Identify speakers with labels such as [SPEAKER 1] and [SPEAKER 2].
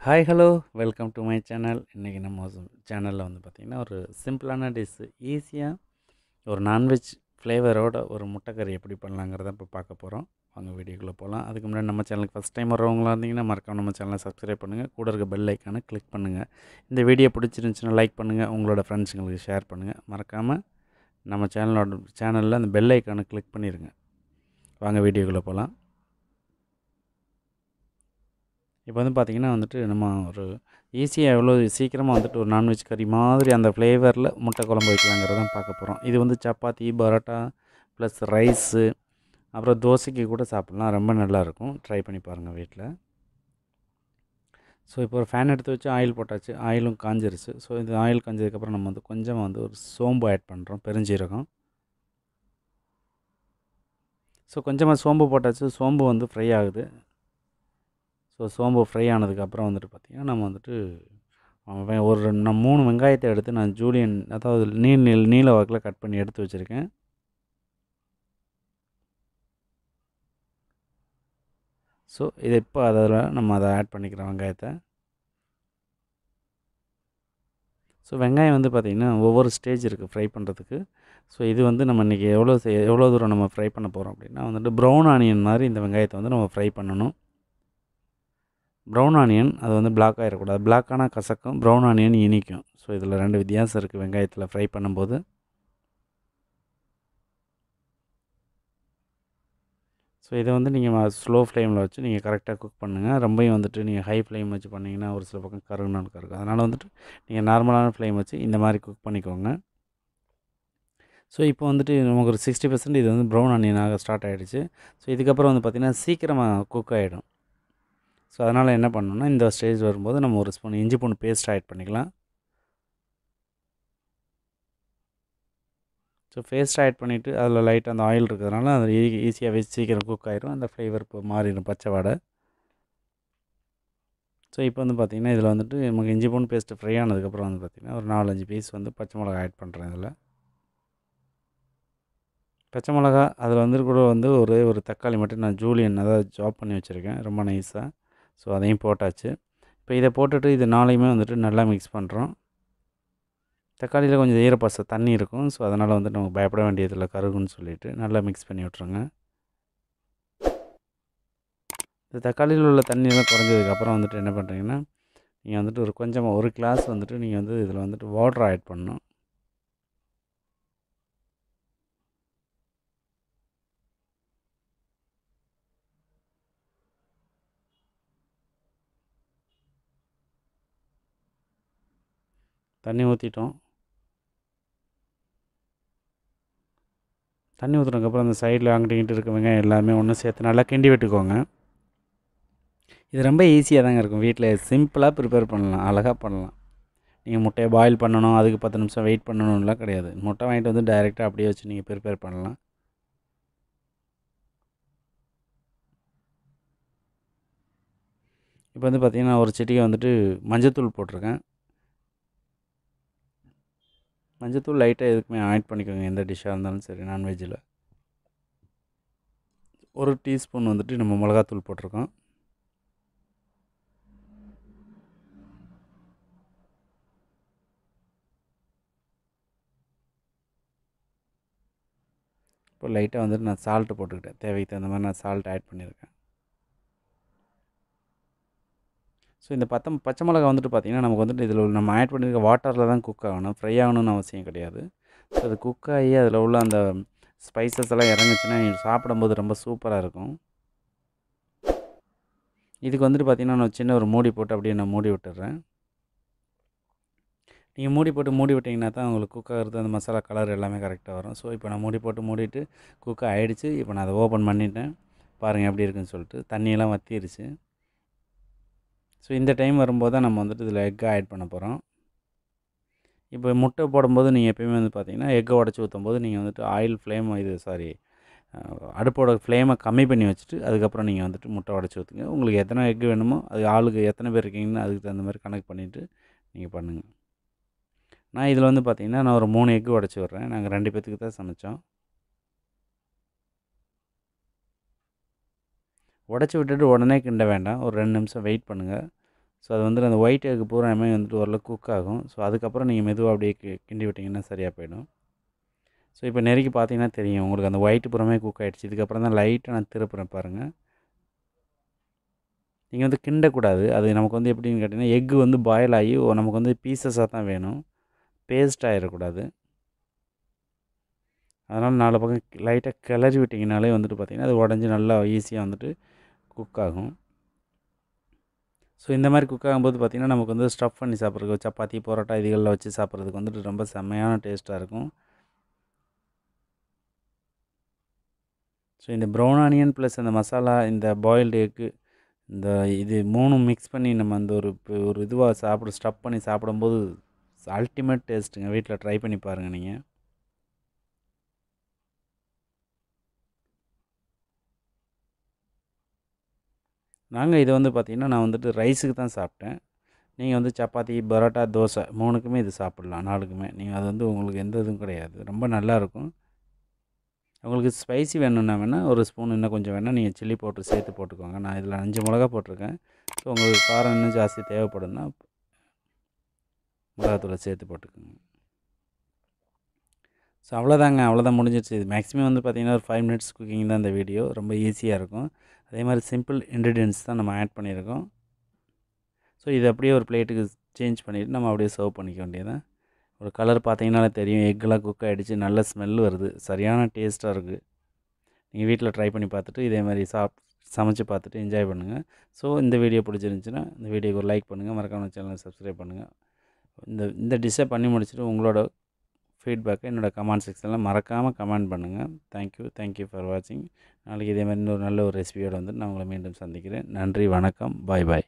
[SPEAKER 1] Hi hello welcome to my channel இன்றைக்கி நம்ம சேனலில் வந்து பார்த்திங்கன்னா ஒரு சிம்பிளான டிஷ்ஷு ஈஸியாக ஒரு நான்வெஜ் ஃப்ளேவரோட ஒரு முட்டைக்கறி எப்படி பண்ணலாங்கிறத இப்போ பார்க்க போகிறோம் வாங்க வீடியோக்குள்ளே போகலாம் அதுக்கு முன்னாடி நம்ம சேனலுக்கு ஃபஸ்ட் டைம் வரவங்களா இருந்தீங்கன்னா மறக்காம நம்ம சேனலை சப்ஸ்கிரைப் பண்ணுங்கள் கூட இருக்க பெல் ஐக்கானை கிளிக் பண்ணுங்கள் இந்த வீடியோ பிடிச்சிருந்துச்சுன்னா லைக் பண்ணுங்கள் உங்களோட ஃப்ரெண்ட்ஸுங்களுக்கு ஷேர் பண்ணுங்கள் மறக்காமல் நம்ம சேனலோட சேனலில் அந்த பெல் ஐக்கானை கிளிக் பண்ணிடுங்க வாங்க வீடியோக்குள்ளே போகலாம் இப்போ வந்து பார்த்திங்கன்னா வந்துட்டு நம்ம ஒரு ஈஸியாக எவ்வளோ சீக்கிரமாக வந்துட்டு ஒரு நான்வெஜ் கறி மாதிரி அந்த ஃப்ளேவரில் முட்டை குழம்பு வைக்கலாங்கிறதான் பார்க்க போகிறோம் இது வந்து சப்பாத்தி பரோட்டா ப்ளஸ் ரைஸு அப்புறம் தோசைக்கு கூட சாப்பிட்லாம். ரொம்ப நல்லாயிருக்கும் ட்ரை பண்ணி பாருங்கள் வீட்டில் ஸோ இப்போ ஒரு ஃபேன் எடுத்து வச்சு ஆயில் போட்டாச்சு. ஆயிலும் காஞ்சிருச்சு. ஸோ இந்த ஆயில் காஞ்சதுக்கப்புறம் நம்ம வந்து கொஞ்சமாக வந்து ஒரு சோம்பு ஆட் பண்ணுறோம் பெருஞ்சீரகம். ஸோ கொஞ்சமாக சோம்பு போட்டாச்சு. சோம்பு வந்து ஃப்ரை ஆகுது. ஸோ சோம்பு ஃப்ரை ஆனதுக்கப்புறம் வந்துட்டு பார்த்திங்கன்னா நம்ம வந்துட்டு ஒரு ரெண்டு- நான் மூணு வெங்காயத்தை எடுத்து நான் ஜூலியன் அதாவது நீள் நீள் நீல வாக்கில் கட் பண்ணி எடுத்து வச்சுருக்கேன். ஸோ இது இப்போ அதில் நம்ம அதை ஆட் பண்ணிக்கிறோம் வெங்காயத்தை. ஸோ வெங்காயம் வந்து பார்த்திங்கன்னா ஒவ்வொரு ஸ்டேஜ் இருக்குது ஃப்ரை பண்ணுறதுக்கு ஸோ இது வந்து நம்ம இன்றைக்கி எவ்வளோ எவ்வளோ தூரம் நம்ம ஃப்ரை பண்ண போகிறோம் அப்படின்னா வந்துட்டு ப்ரௌன் ஆனியன் மாதிரி இந்த வெங்காயத்தை வந்து நம்ம ஃப்ரை பண்ணணும். ப்ரௌன் ஆனியன் அது வந்து பிளாக் ஆகிடக்கூடாது பிளாக்கான கசக்கும் ப்ரௌன் ஆனியன் இனிக்கும். ஸோ இதில் ரெண்டு வித்தியாசம் இருக்குது வெங்காயத்தில் ஃப்ரை பண்ணும்போது. ஸோ இதை வந்து நீங்கள் ஸ்லோ ஃப்ளேமில் வச்சு நீங்கள் கரெக்டாக குக் பண்ணுங்கள் ரொம்பையும் வந்துட்டு நீங்கள் ஹை ஃப்ளேம் வச்சு பண்ணிங்கன்னா ஒரு சில பக்கம் கருகுனாலும் கருகும் அதனால் வந்துட்டு நீங்கள் நார்மலான ஃப்ளேம் வச்சு இந்த மாதிரி குக் பண்ணிக்கோங்க. ஸோ இப்போ வந்துட்டு நமக்கு ஒரு சிக்ஸ்டி பர்சன்ட் இது வந்து ப்ரௌன் ஆனியனாக ஸ்டார்ட் ஆகிடுச்சு ஸோ இதுக்கப்புறம் வந்து பார்த்திங்கன்னா சீக்கிரமாக குக் ஆகிடும் ஸோ அதனால் என்ன பண்ணணும்னா இந்த ஸ்டேஜ் வரும்போது நம்ம ஒரு ஸ்பூன் இஞ்சி பூண்டு பேஸ்ட் ஆட் பண்ணிக்கலாம். ஸோ பேஸ்ட் ஆட் பண்ணிவிட்டு அதில் லைட்டாக அந்த ஆயில் இருக்கிறதுனால அது ஈஸியாகவே சீக்கிரம் குக் ஆயிரும். அந்த ஃப்ளேவர் இப்போ மாறிடும் பச்சை வடை. ஸோ இப்போ வந்து பார்த்திங்கன்னா இதில் வந்துட்டு நமக்கு இஞ்சி பூண்டு பேஸ்ட்டு ஃப்ரை ஆனதுக்கப்புறம் வந்து பார்த்திங்கன்னா ஒரு நாலஞ்சு பீஸ் வந்து பச்சை மிளகா ஆட் பண்ணுறேன் இதில். பச்சை மிளகா அதில் வந்து கூட வந்து ஒரே ஒரு தக்காளி மட்டும் நான் ஜூலியன் அதாவது ஜாப் பண்ணி வச்சுருக்கேன். ரொம்ப நைஸாக ஸோ அதையும் போட்டாச்சு. இப்போ இதை போட்டுட்டு இது நாளையுமே வந்துட்டு நல்லா மிக்ஸ் பண்ணுறோம் தக்காளியில் கொஞ்சம் ஈரப்பாச தண்ணி இருக்கும். ஸோ அதனால் வந்து நமக்கு பயப்பட வேண்டியதில்லை. கருகுன்னு சொல்லிட்டு நல்லா மிக்ஸ் பண்ணி விட்ருங்க இந்த தக்காளியில் உள்ள தண்ணியெல்லாம் குறைஞ்சதுக்கப்புறம் வந்துட்டு என்ன பண்ணுறீங்கன்னா நீங்கள் வந்துட்டு ஒரு கொஞ்சமாக ஒரு கிளாஸ் வந்துட்டு நீங்கள் வந்து இதில் வந்துட்டு வாட்டர் ஆட் பண்ணணும். தண்ணி ஊற்றிட்டோம் தண்ணி ஊற்றுனதுக்கப்புறம் அந்த சைடில் அங்கிட்டு இங்கிட்டு எல்லாமே ஒன்று சேர்த்து நல்லா கிண்டி விட்டுக்கோங்க. இது ரொம்ப ஈஸியாக தாங்க இருக்கும். வீட்டில் சிம்பிளாக ப்ரிப்பேர் பண்ணலாம். அழகாக பண்ணலாம். நீங்கள் முட்டையை பாயில் பண்ணணும் அதுக்கு பத்து நிமிஷம் வெயிட் பண்ணணும்லாம் கிடையாது. முட்டை வாங்கிட்டு வந்து டைரெக்டாக அப்படியே வச்சு நீங்கள் ப்ரிப்பேர் பண்ணலாம். இப்போ வந்து பார்த்திங்கன்னா ஒரு செடியை வந்துட்டு மஞ்சத்தூள் போட்டிருக்கேன். மஞ்சத்தூள் லைட்டாக எதுக்குமே ஆட் பண்ணிக்கோங்க எந்த டிஷ்ஷாக இருந்தாலும் சரி நான்வெஜ்ஜில் ஒரு டீஸ்பூன் வந்துட்டு நம்ம மிளகாத்தூள் போட்டிருக்கோம். இப்போ லைட்டாக வந்துட்டு நான் சால்ட்டு போட்டுக்கிட்டேன். தேவைக்கு தகுந்த மாதிரி நான் சால்ட் ஆட் பண்ணியிருக்கேன். ஸோ இந்த பத்தம் பச்சை மிளகா வந்துட்டு பார்த்திங்கன்னா நமக்கு வந்துட்டு இதில் நம்ம ஆட் பண்ணியிருக்க வாட்டரில் தான் குக் ஆகணும். ஃப்ரை ஆகணும்னு அவசியம் கிடையாது. ஸோ அது குக் ஆகி அதில் உள்ள அந்த ஸ்பைசஸ் எல்லாம் இறங்குச்சுன்னா சாப்பிடும்போது ரொம்ப சூப்பராக இருக்கும். இதுக்கு வந்துட்டு பார்த்திங்கன்னா நான் சின்ன ஒரு மூடி போட்டு அப்படியே நான் மூடி விட்டுறேன். நீங்கள் மூடி போட்டு மூடி விட்டிங்கன்னா தான் உங்களுக்கு குக் ஆகிறது அந்த மசாலா கலர் எல்லாமே கரெக்டாக வரும். ஸோ இப்போ நான் மூடி போட்டு மூடிட்டு குக் ஆகிடுச்சு இப்போ நான் அதை ஓப்பன் பண்ணிட்டேன். பாருங்கள் எப்படி இருக்குன்னு சொல்லிட்டு. தண்ணியெல்லாம் வற்றிடுச்சு ஸோ இந்த டைம் வரும்போது தான் நம்ம வந்துட்டு இதில் எக்கை ஆட் பண்ண போகிறோம் இப்போ முட்டை போடும்போது நீங்கள் எப்பயுமே வந்து பார்த்தீங்கன்னா எக்கை உடச்சி ஊற்றும் போது நீங்கள் வந்துட்டு ஆயில் ஃப்ளேம் இது சாரி அடுப்போட ஃப்ளேமை கம்மி பண்ணி வச்சுட்டு அதுக்கப்புறம் நீங்கள் வந்துட்டு முட்டை உடச்சி ஊற்றுங்க உங்களுக்கு எத்தனை எக்கு வேணுமோ அது ஆளுக்கு எத்தனை பேர் இருக்கீங்கன்னு அதுக்கு தகுந்த மாதிரி கணக்கு பண்ணிவிட்டு நீங்கள் பண்ணுங்கள் நான் இதில் வந்து பார்த்திங்கன்னா நான் ஒரு மூணு எக்கு உடச்சி விட்றேன். நாங்கள் ரெண்டு பேர்த்துக்கு தான் சமைச்சோம். உடச்சி விட்டுட்டு உடனே கிண்ட வேண்டாம். ஒரு ரெண்டு நிமிஷம் வெயிட் பண்ணுங்கள் ஸோ அது வந்துட்டு அந்த ஒயிட் எக்கு பூராமே வந்துட்டு ஓரளவு குக் ஆகும். ஸோ அதுக்கப்புறம் நீங்கள் மெதுவாக அப்படியே கி- கிண்டி விட்டிங்கன்னா சரியாக போயிடும். ஸோ இப்போ நெருக்கி பார்த்தீங்கன்னா தெரியும். உங்களுக்கு அந்த ஒயிட் புறமே குக் ஆகிடுச்சு இதுக்கப்புறம் தான் லைட்டாக நான் திருப்புறேன் பாருங்கள் நீங்கள் வந்து கிண்டக்கூடாது. அது நமக்கு வந்து எப்படின்னு கேட்டிங்கன்னா எக்கு வந்து பாயில் ஆகி ஓ, நமக்கு வந்து பீசஸாக தான் வேணும். பேஸ்ட் ஆகிடக்கூடாது அதனால் நாலு பக்கம் லைட்டாக கிளறி விட்டிங்கனாலே வந்துட்டு பார்த்திங்கன்னா அது உடஞ்சி நல்லா ஈஸியாக வந்துட்டு குக் ஆகும். ஸோ இந்த மாதிரி குக் ஆகும்போது பார்த்திங்கன்னா நமக்கு வந்து ஸ்டஃப் பண்ணி சாப்பிட்றதுக்கு சப்பாத்தி பரோட்டா இதுகளில் வச்சு சாப்பிட்றதுக்கு வந்துட்டு ரொம்ப செம்மையான டேஸ்ட்டாக இருக்கும். ஸோ இந்த ப்ரௌன் ஆனியன் ப்ளஸ் அந்த மசாலா இந்த பாயில்டு எக்கு இந்த இது மூணும் மிக்ஸ் பண்ணி நம்ம அந்த ஒரு இப்போ ஒரு இதுவாக சாப்பிட ஸ்டஃப் பண்ணி சாப்பிடும்போது அல்டிமேட் டேஸ்ட்டுங்க வீட்டில் ட்ரை பண்ணி பாருங்கள் நீங்கள் நாங்கள் இதை வந்து பார்த்திங்கன்னா நான் வந்துட்டு ரைஸுக்கு தான் சாப்பிட்டேன். நீங்கள் வந்து சப்பாத்தி பரோட்டா தோசை மூணுக்குமே இது சாப்பிட்லாம் நாலுக்குமே. நீங்கள் அது வந்து உங்களுக்கு எந்த இதுவும் கிடையாது. ரொம்ப நல்லாயிருக்கும் உங்களுக்கு ஸ்பைசி வேணும்னா வேணால் ஒரு ஸ்பூன் இன்னும் கொஞ்சம் வேணால் நீங்கள் சில்லி பவுட்ரு சேர்த்து போட்டுக்கோங்க. நான் இதில் அஞ்சு மிளகா போட்டிருக்கேன். ஸோ உங்களுக்கு காரம் இன்னும் ஜாஸ்தி தேவைப்படும்னா மிளகாத்தூளை சேர்த்து போட்டுக்கோங்க. ஸோ அவ்வளோதாங்க அவ்வளோதான் முடிஞ்சிருச்சு. இது மேக்ஸிமம் வந்து பார்த்திங்கன்னா ஒரு ஃபைவ் மினிட்ஸ் குக்கிங் தான் இந்த வீடியோ ரொம்ப ஈஸியாக இருக்கும். அதே மாதிரி சிம்பிள் இன்க்ரீடியன்ஸ் தான் நம்ம ஆட் பண்ணியிருக்கோம். ஸோ இது அப்படியே ஒரு பிளேட்டுக்கு சேஞ்ச் பண்ணிவிட்டு நம்ம அப்படியே சர்வ் பண்ணிக்க வேண்டியதான் ஒரு கலர் பார்த்தீங்கன்னாலே தெரியும். எக்கெல்லாம் குக் ஆகிடுச்சு நல்ல ஸ்மெல் வருது. சரியான டேஸ்ட்டாக இருக்குது நீங்கள் வீட்டில் ட்ரை பண்ணி பார்த்துட்டு இதே மாதிரி சாப் சமைச்சு பார்த்துட்டு என்ஜாய் பண்ணுங்கள் ஸோ இந்த வீடியோ பிடிச்சிருந்துச்சின்னா இந்த வீடியோக்கு ஒரு லைக் பண்ணுங்கள் மறக்காமல் சேனலை சப்ஸ்கிரைப் பண்ணுங்கள் இந்த இந்த டிஷ்ஷை பண்ணி முடிச்சுட்டு உங்களோட ஃபீட்பேக்கை என்னோடய கமெண்ட் செக்ஷனில் மறக்காமல் கமெண்ட் பண்ணுங்கள் தேங்க்யூ தேங்க்யூ ஃபார் வாட்சிங் நாளைக்கு இதே மாதிரி இன்னொரு நல்ல ஒரு ரெசிபியோடு வந்து நான் உங்களை மீண்டும் சந்திக்கிறேன். நன்றி வணக்கம். பாய் பாய்